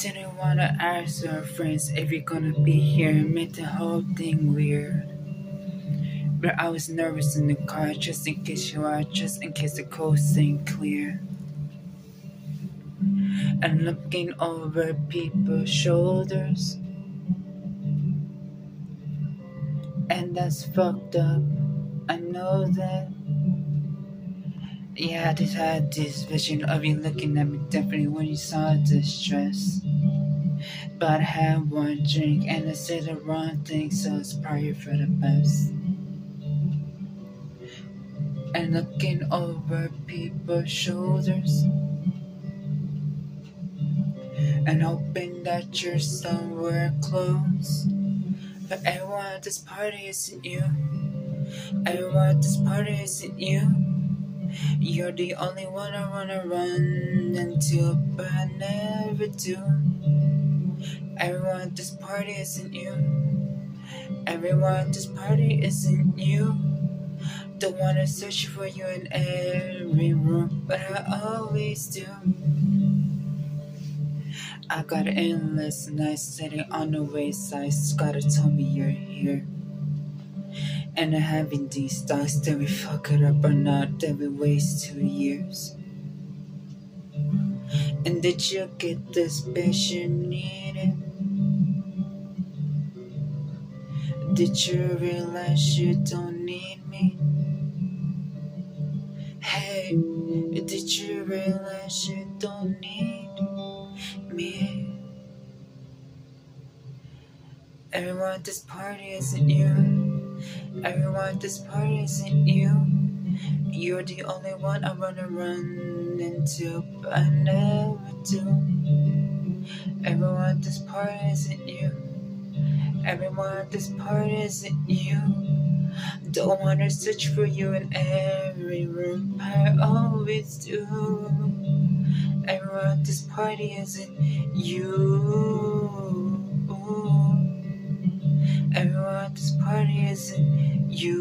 Didn't wanna ask our friends if you're gonna be here and make the whole thing weird. But I was nervous in the car just in case you are, just in case the coast ain't clear. And looking over people's shoulders. And that's fucked up. I know that. Yeah, I just had this vision of you looking at me differently when you saw distress. But I had one drink and I said the wrong thing, so it's probably for the best. And looking over people's shoulders. And hoping that you're somewhere close. But everyone at this party isn't you. Everyone at this party isn't you. You're the only one I wanna run into, but I never do. Everyone at this party isn't you. Everyone at this party isn't you. Don't wanna search for you in every room, but I always do. I got endless nights sitting on the wayside. Gotta tell me you're here. And having these thoughts that we fuck it up or not, that we waste two years. And did you get the space you needed? Did you realize you don't need me? Hey, did you realize you don't need me? Everyone at this party isn't you. Everyone, this party isn't you. You're the only one I wanna run into, but I never do. Everyone, this party isn't you. Everyone, this party isn't you. Don't wanna search for you in every room, I always do. Everyone, this party isn't you. Everyone, at this party isn't you.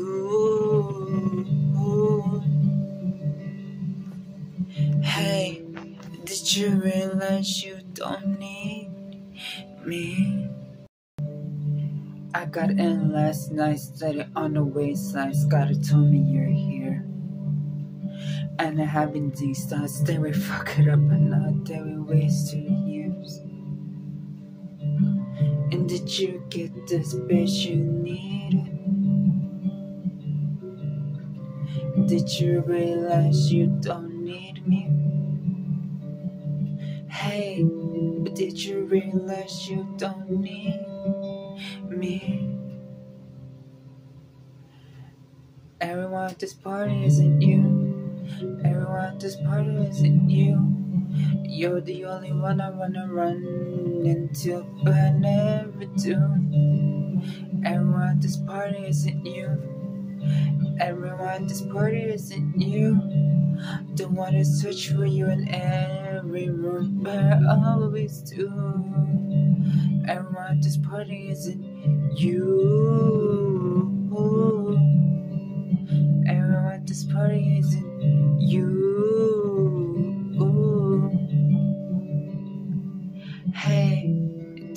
Hey, did you realize you don't need me? I got in last night, study on the wayside. Gotta tell me you're here. And I having these thoughts that we fuck it up not that we waste two years. Did you get the space you needed? Did you realize you don't need me? Hey, did you realize you don't need me? Everyone at this party isn't you. Everyone at this party isn't you. You're the only one I wanna run into, but I never do. Everyone this party isn't you. Everyone this party isn't you. Don't wanna search for you in every room, but I always do. Everyone this party isn't you.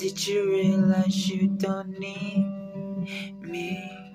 Did you realize you don't need me?